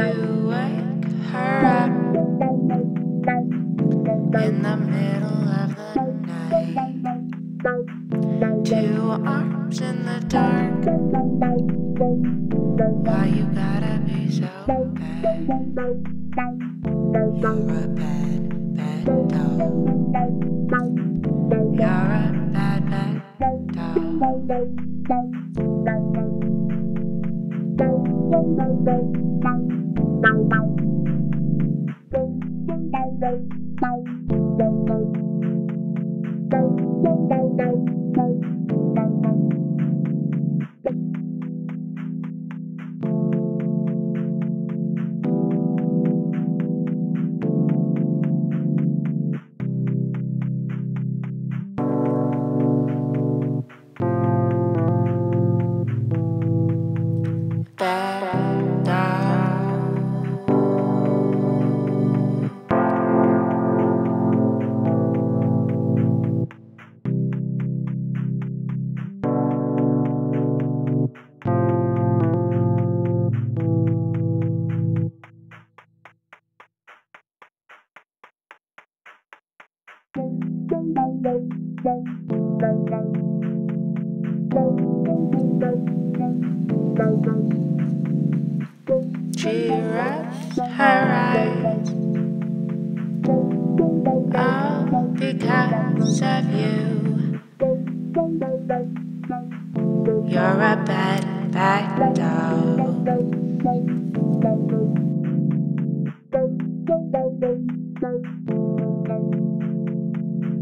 You wake her up in the middle of the night. To our in the dark. Why you gotta be so bad? You're a bad, bad doll. You're a bad, bad doll. She wraps her eyes all because of you. You're a bad, bad doll.